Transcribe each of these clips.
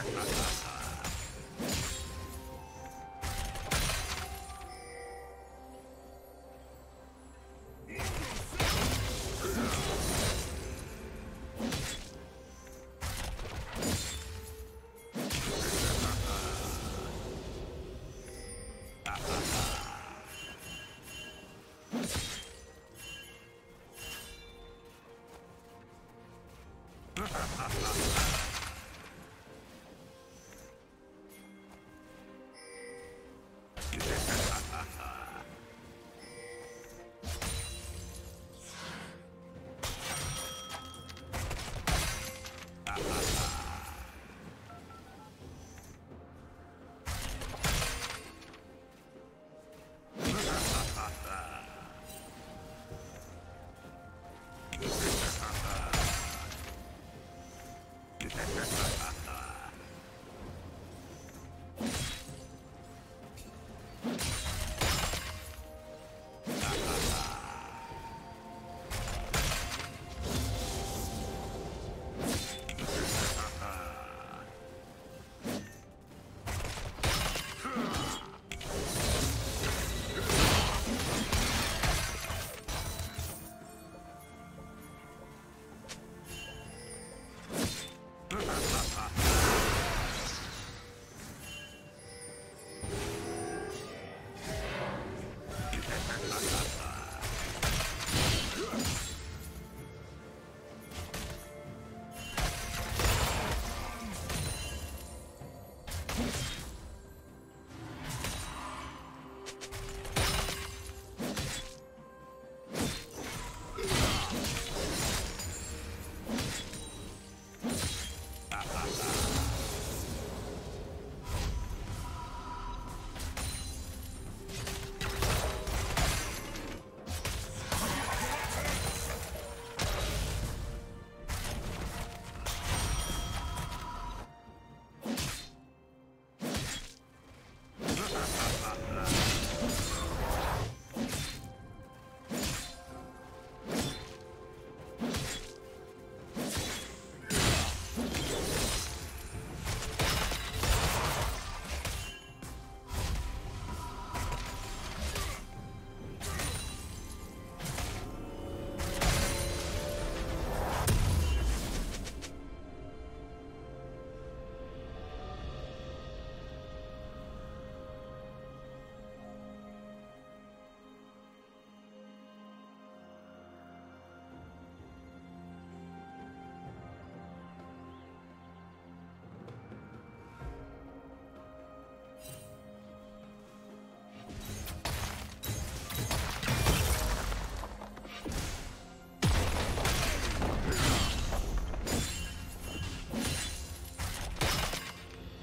Ha ha ha!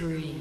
Spree.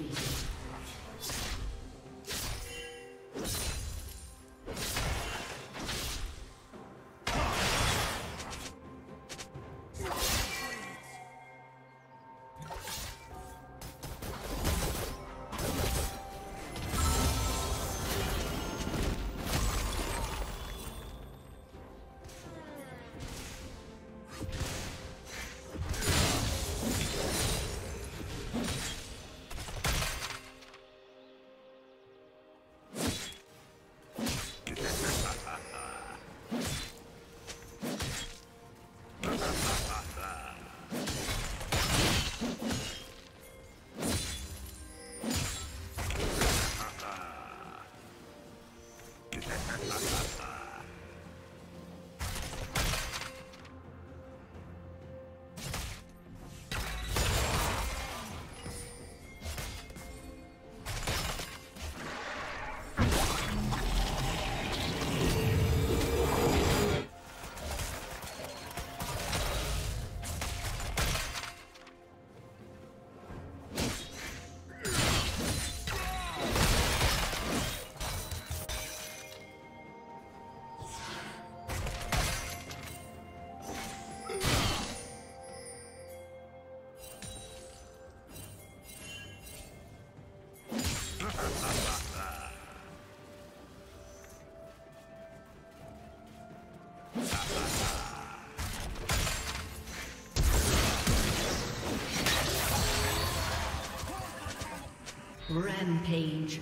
Rampage.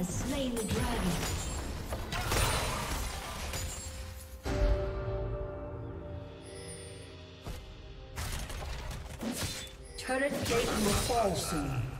Has slain the dragon. Turret gate will fall soon.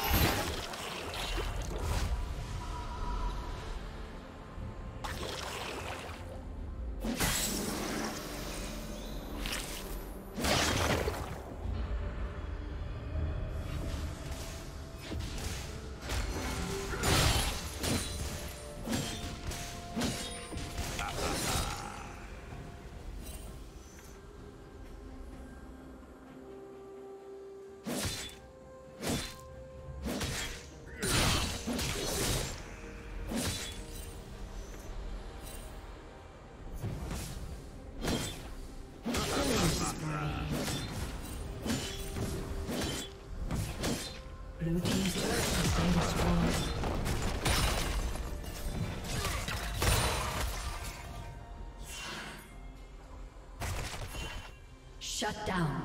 Shut down.